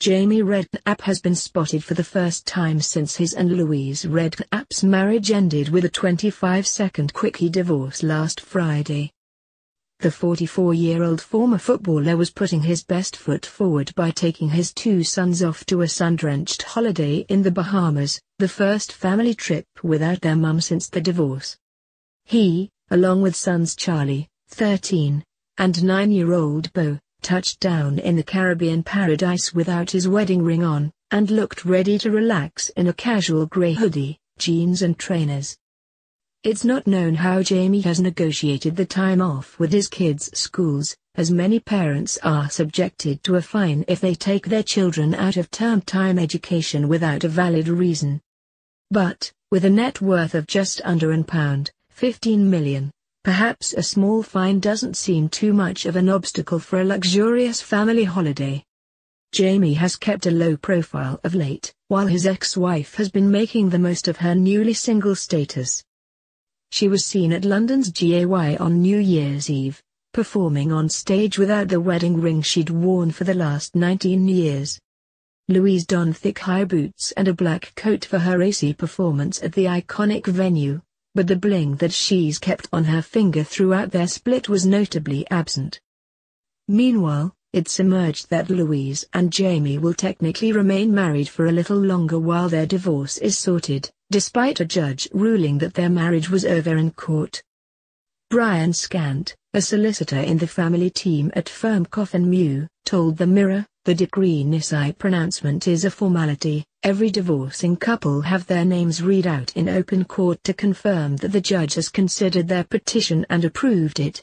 Jamie Redknapp has been spotted for the first time since his and Louise Redknapp's marriage ended with a 25-second quickie divorce last Friday. The 44-year-old former footballer was putting his best foot forward by taking his two sons off to a sun-drenched holiday in the Bahamas, the first family trip without their mum since the divorce. He, along with sons Charlie, 13, and 9-year-old Beau, touched down in the Caribbean paradise without his wedding ring on, and looked ready to relax in a casual grey hoodie, jeans and trainers. It's not known how Jamie has negotiated the time off with his kids' schools, as many parents are subjected to a fine if they take their children out of term time education without a valid reason. But, with a net worth of just under an pound, 15 million, perhaps a small fine doesn't seem too much of an obstacle for a luxurious family holiday. Jamie has kept a low profile of late, while his ex-wife has been making the most of her newly single status. She was seen at London's GAY on New Year's Eve, performing on stage without the wedding ring she'd worn for the last 19 years. Louise donned thick high boots and a black coat for her racy performance at the iconic venue, but the bling that she's kept on her finger throughout their split was notably absent. Meanwhile, it's emerged that Louise and Jamie will technically remain married for a little longer while their divorce is sorted despite a judge ruling that their marriage was over in court. Brian Scant, a solicitor in the family team at firm Coffin Mew, told The Mirror, the decree nisi pronouncement is a formality, every divorcing couple have their names read out in open court to confirm that the judge has considered their petition and approved it.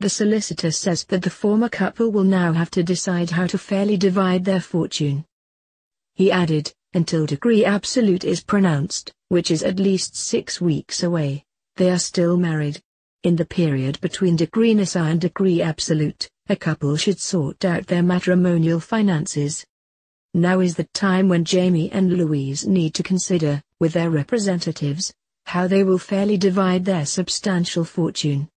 The solicitor says that the former couple will now have to decide how to fairly divide their fortune. He added, until decree absolute is pronounced, which is at least six weeks away. They are still married. In the period between decree nisi and decree absolute, a couple should sort out their matrimonial finances. Now is the time when Jamie and Louise need to consider, with their representatives, how they will fairly divide their substantial fortune.